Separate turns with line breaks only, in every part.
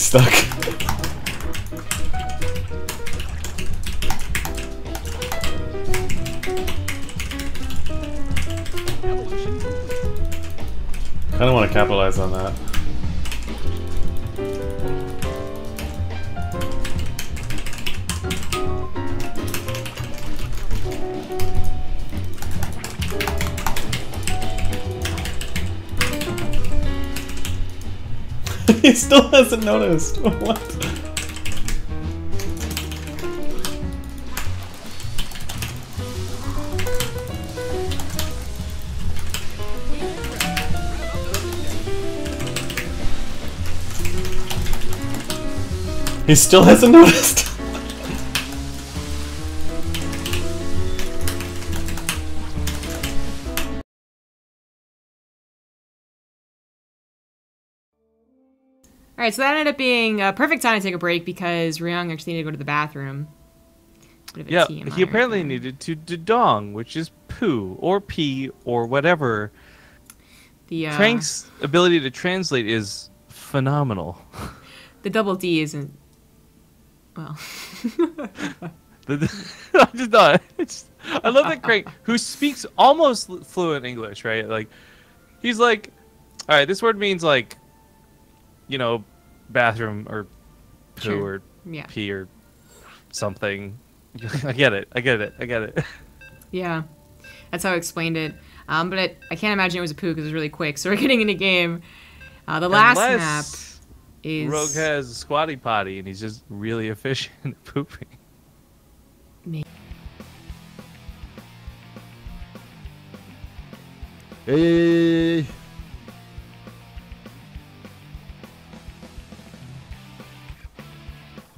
is stuck. I don't want to capitalize on that. he still hasn't noticed. What? He still hasn't noticed.
Alright, so that ended up being a perfect time to take a break because Ryung actually needed to go to the bathroom. Bit of a
Yeah, he apparently
right
needed to do dong, which is poo or pee or whatever.
the uh,
Crank's ability to translate is phenomenal.
the double D isn't well.
The- I just not. It's, I love that Crank, who speaks almost fluent English, right? Like, he's like, all right, this word means like, you know, bathroom or poo
Sure.
or
yeah.
pee or something. I get it. I get it. I get it.
Yeah. That's how I explained it. Um, but it, I can't imagine it was a poo because it was really quick. So we're getting into game. Uh, the last map is
Rogue has a squatty potty and he's just really efficient at pooping.
에이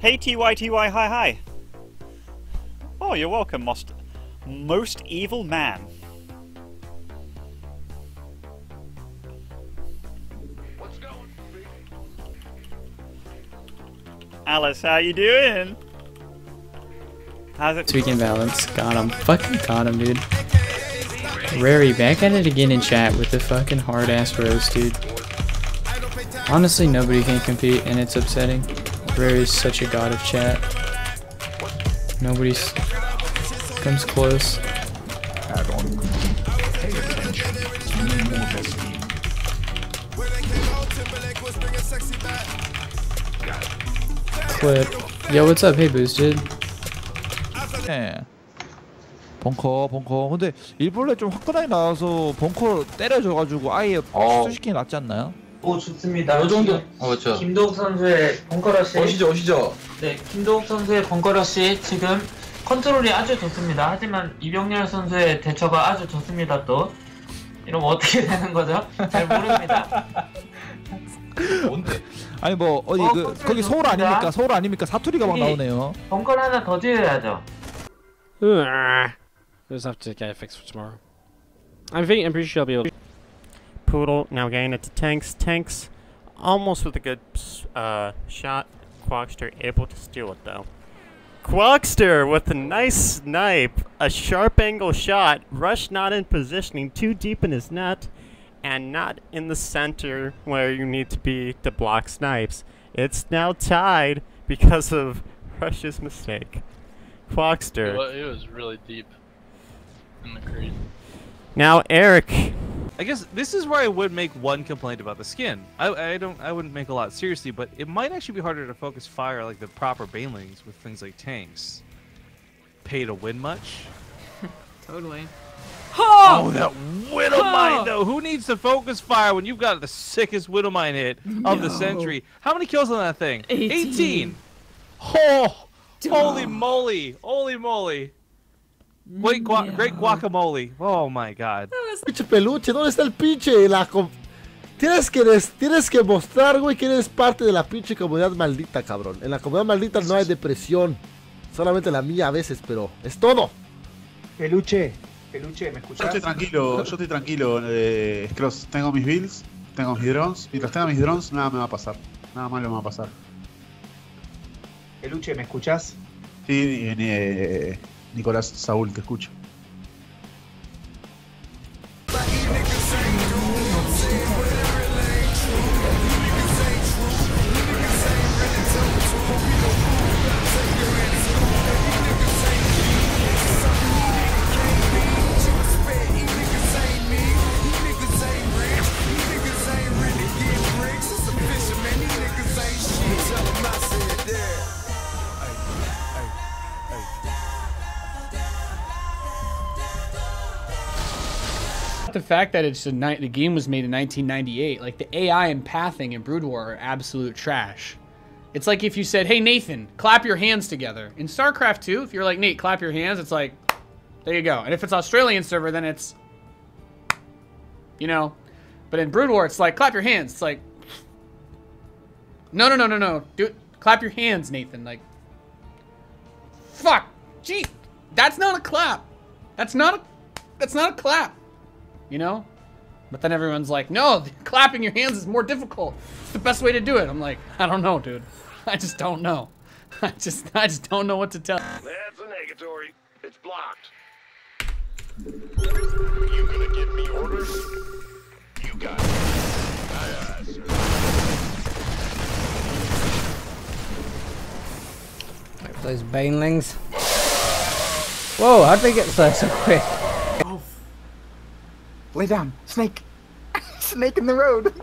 Hey TYTY, hi hi. Oh, you're welcome, most most evil man. Alice, how you doing? How's it?
Tweaking balance. Got him. Fucking got him, dude. Rary, back at it again in chat with the fucking hard ass roast, dude. Honestly, nobody can compete, and it's upsetting. Rary's such a god of chat. Nobody comes close. Clip. Yo, what's up? Hey, boosted.
네. 벙커 벙커 근데 일본에 좀 화끈하게 나와서 벙커 때려줘가지고 아예
어.
게 낫지 않나요?
오 좋습니다.
요 정도
지금
어 그렇죠
김도욱 선수의 벙커러시.
오시죠 오시죠
네, 김도욱 선수의 벙커러시 지금 컨트롤이 아주 좋습니다. 하지만 이병렬 선수의 대처가 아주 좋습니다. 또 이러면 어떻게 되는 거죠? 잘 모릅니다.
뭔데
아니 뭐 어디
어,
그
컨트롤
거기 서울
좋습니다.
아닙니까 서울 아닙니까 사투리가 막
여기.
나오네요
벙커를 하나 더 지어야죠.
Just have to get it fixed for tomorrow. I think I'm pretty sure I'll be able.
Poodle now getting it to tanks. Tanks almost with a good uh, shot. Quackster able to steal it though. Quackster with a nice snipe, a sharp angle shot. Rush not in positioning, too deep in his net, and not in the center where you need to be to block snipes. It's now tied because of Rush's mistake. Quackster.
It was really deep in the crease.
Now Eric
I guess this is where I would make one complaint about the skin. I, I don't I wouldn't make a lot seriously, but it might actually be harder to focus fire like the proper banelings with things like tanks. Pay to win much?
Totally.
Oh, that Widow Mine though! Who needs to focus fire when you've got the sickest Widow Mine hit of the century? How many kills on that thing?
18.
Oh, holy moly! Holy moly! Gua- great guacamole! Oh my god!
Pinche peluche, ¿dónde está el pinche? La
Tienes que, des- tienes que mostrar, güey, que eres parte de la pinche comunidad maldita, cabrón. En la comunidad maldita no hay depresión. Solamente la mía a veces, pero es todo.
Peluche, peluche, ¿me escuchas?
Yo estoy tranquilo, yo estoy tranquilo, eh, Scross. Tengo mis builds, tengo mis drones. Mientras tenga mis drones, nada me va a pasar. Nada malo me va a pasar.
Peluche, ¿me escuchás?
Sí, eh, Nicolás Saúl, te escucho.
Fact that it's a ni- the game was made in 1998, like the AI and pathing in Brood War are absolute trash. It's like if you said, "Hey Nathan, clap your hands together." In StarCraft 2, if you're like Nate, clap your hands, it's like, there you go. And if it's Australian server, then it's, you know, but in Brood War, it's like clap your hands. It's like, no, no, no, no, no, do it. Clap your hands, Nathan. Like, fuck, gee, that's not a clap. That's not a, that's not a clap you know? But then everyone's like, no, clapping your hands is more difficult. It's the best way to do it. I'm like, I don't know, dude. I just don't know. I just, I just don't know what to tell.
That's a negatory. It's blocked. You gonna give me orders? You got it. Aye, aye, sir.
Those banelings. Whoa, how'd they get there so quick?
Lay down. Snake. Snake in the road.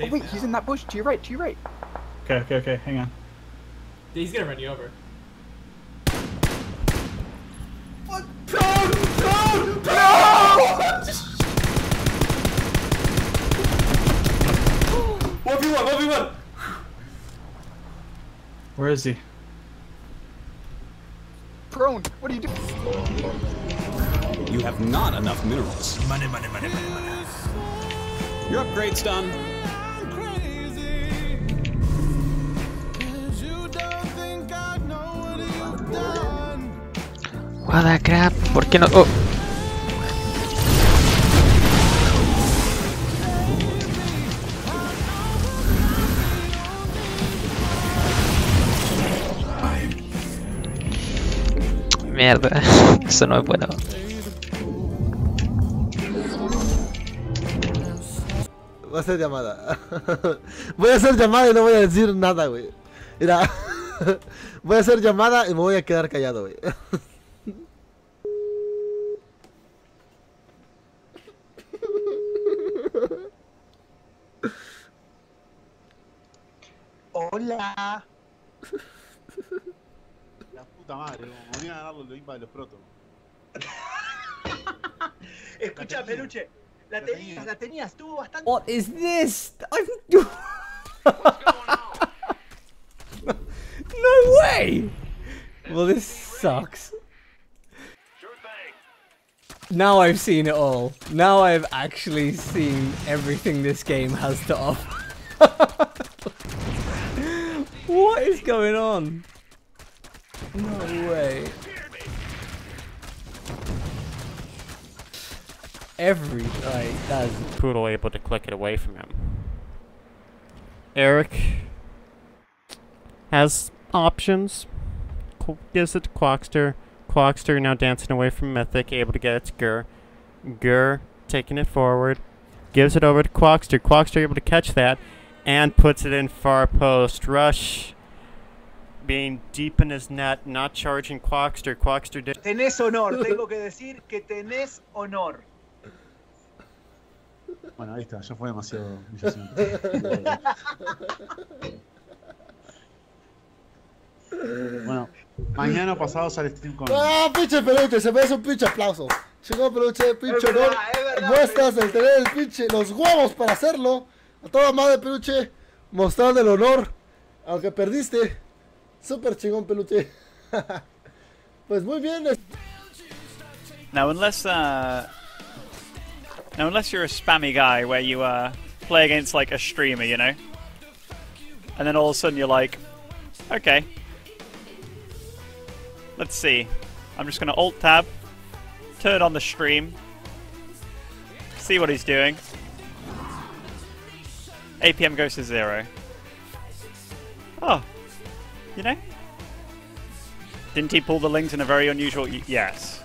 Oh, wait, he's in that bush. To your right, to your right.
Okay, okay, okay. Hang on.
He's gonna run you over.
One v one, one v one. Where is he?
Prone. What are you doing?
You have not enough minerals. Money, money, money, money, money. Your upgrade's done.
What the crap? ¿Por qué no? Oh. Mierda, eso no es bueno.
Voy a hacer llamada. voy a hacer llamada y no voy a decir nada, güey. Mira, voy a hacer llamada y me voy a quedar callado, güey.
Hola.
La puta madre, como me iban a dar los de los protos.
Escucha, peluche. La tenías, la tenías. Estuvo bastante.
What is this? I'm... no way! Well, this sucks. Now I've seen it all. Now I've actually seen everything this game has to offer. what is going on? No way. Every like that's
Poodle able to click it away from him. Eric has options. Qu- Gives it to Quackster. Quackster now dancing away from Mythic, able to get it to Gur. Gur taking it forward. Gives it over to Quackster. Quackster able to catch that and puts it in far post. Rush being deep in his net, not charging Quackster. Quackster did.
Tenés honor. Tengo que decir que tenés honor.
Bueno, ahí está, ya fue demasiado humillación. bueno, mañana pasado sale stream con.
¡Ah, pinche peluche! Se merece un pinche aplauso. Chingón peluche, pinche honor. Muestras el tener el pinche, los huevos para hacerlo. A toda madre peluche. Mostrando el honor. Aunque perdiste. Súper chingón peluche. pues muy bien.
Now, unless uh, Now, unless you're a spammy guy where you uh, play against like a streamer, you know, and then all of a sudden you're like, okay, let's see. I'm just gonna alt tab, turn on the stream, see what he's doing. APM goes to zero. Oh, you know? Didn't he pull the links in a very unusual? yes.